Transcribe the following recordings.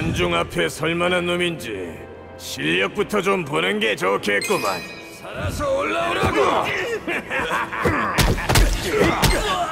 관중 앞에 설만한 놈인지 실력부터 좀 보는 게 좋겠구만. 살아서 올라오라고.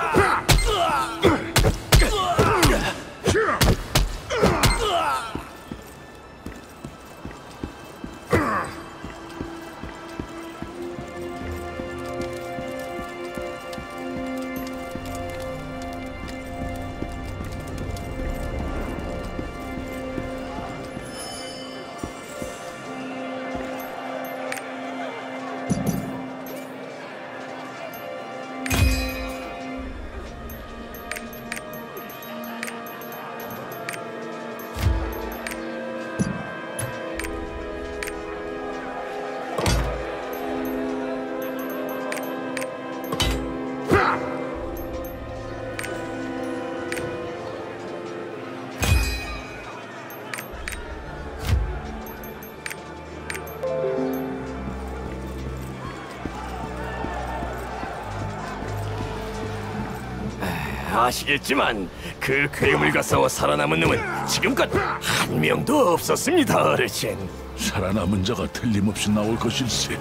아시겠지만 그 괴물과 싸워 살아남은 놈은 지금껏 한 명도 없었습니다, 어르신. 살아남은 자가 틀림없이 나올 것일세.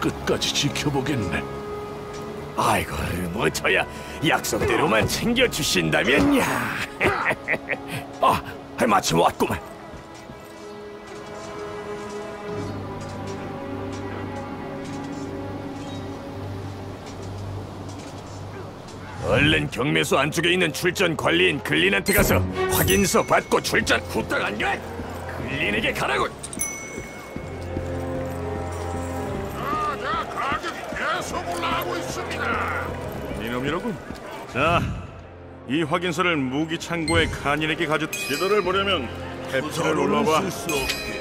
끝까지 지켜보겠네. 아이고, 뭐 저야 약속대로만 챙겨주신다면야. 아, 마침 왔구만. 얼른 경매소 안쪽에 있는 출전 관리인 글린한테 가서 확인서 받고 출전 후딱 안 가? 글린에게 가라고. 자, 가격이 계속 올라가고 있습니다. 이놈이로군. 자, 이 확인서를 무기 창고의 칸인에게 가져 지도를 보려면. 쓸수 없게.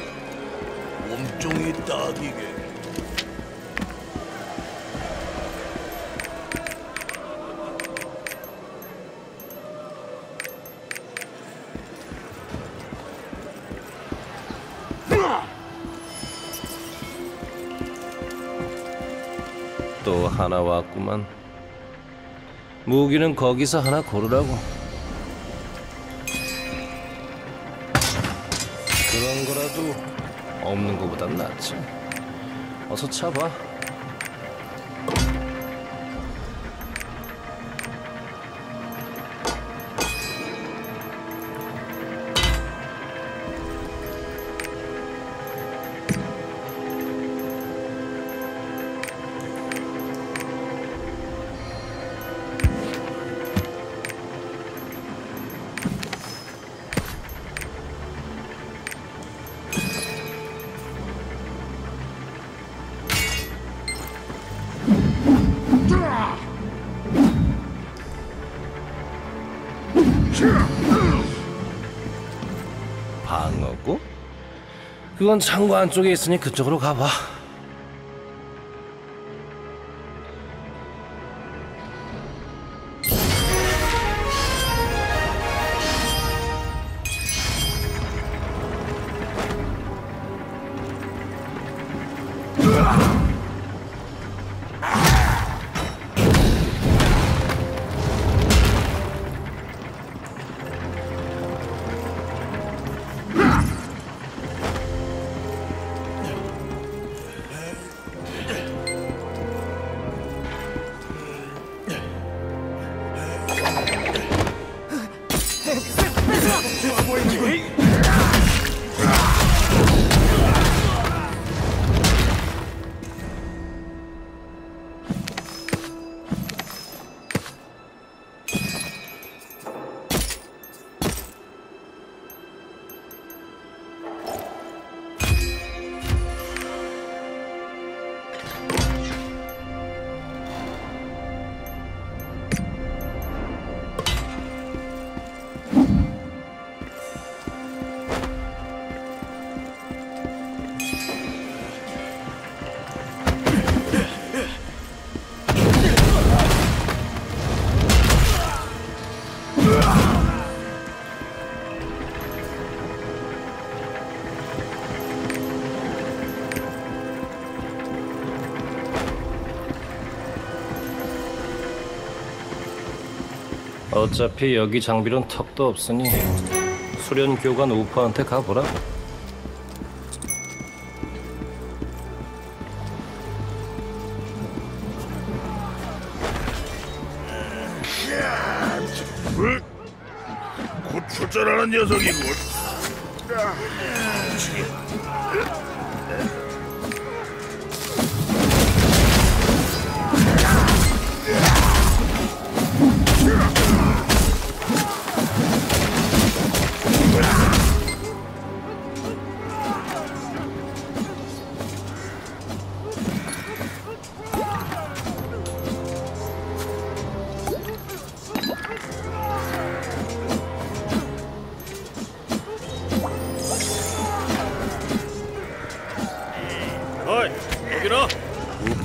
몸종이 딱이게. 하나 왔구만. 무기는 거기서 하나 고르라고. 그런 거라도 없는 거보단 낫지. 어서 차봐. 방어구? 그건 창고 안쪽에 있으니 그쪽으로 가봐. 别别说了抓 어차피 여기 장비론 턱도 없으니 수련 교관 우퍼한테 가보라고. 곧 출전하는 녀석이군.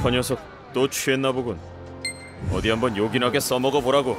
우퍼 녀석 또 취했나 보군. 어디 한번 요긴하게 써먹어 보라고.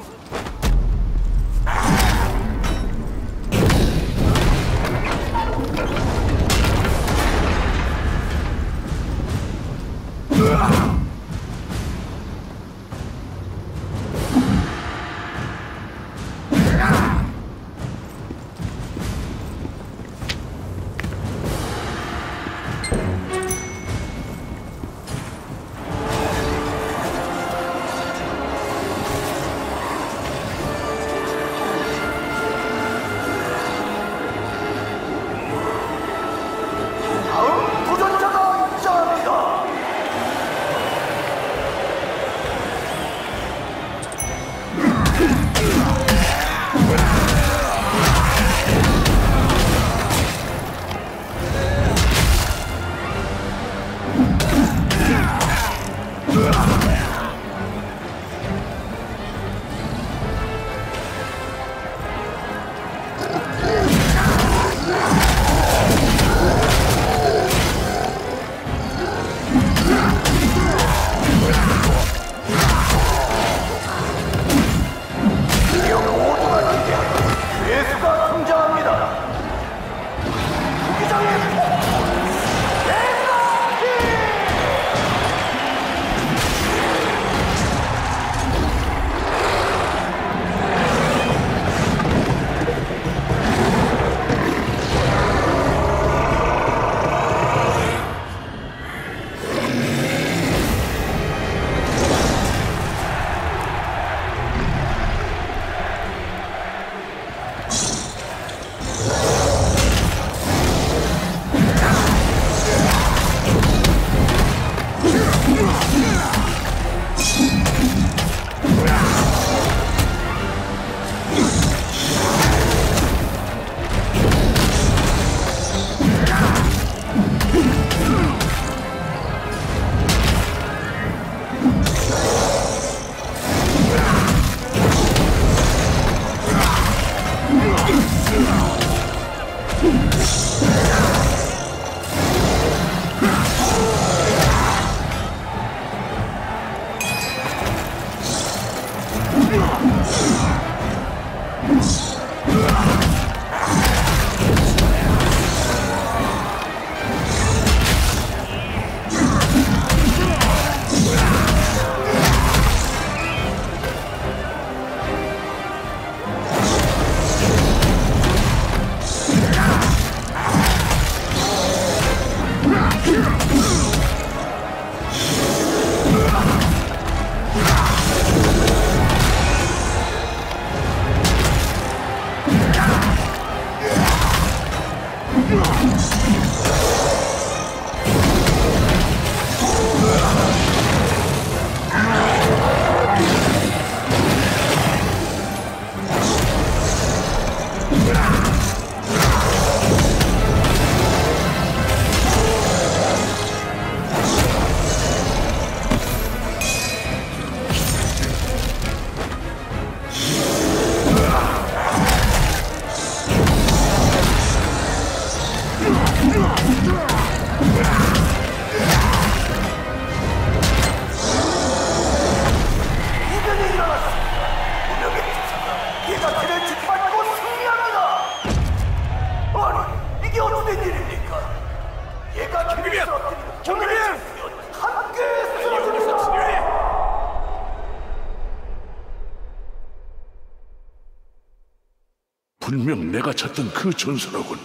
분명 내가 찾던 그 전설하군.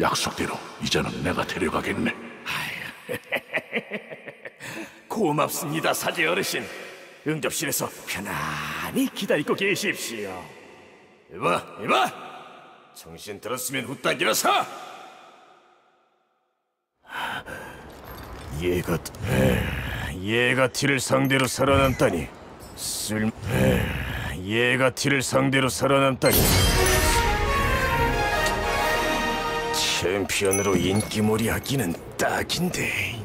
약속대로 이제는 내가 데려가겠네. 고맙습니다, 사제 어르신. 응접실에서 편안히 기다리고 계십시오. 이봐, 이봐! 정신 들었으면 후딱 일어서! 얘가, 에, 얘가 티를 상대로 살아남다니. 쓸, 에, 얘가 티를 상대로 살아남다니. 챔피언으로 인기몰이 하기는 딱인데.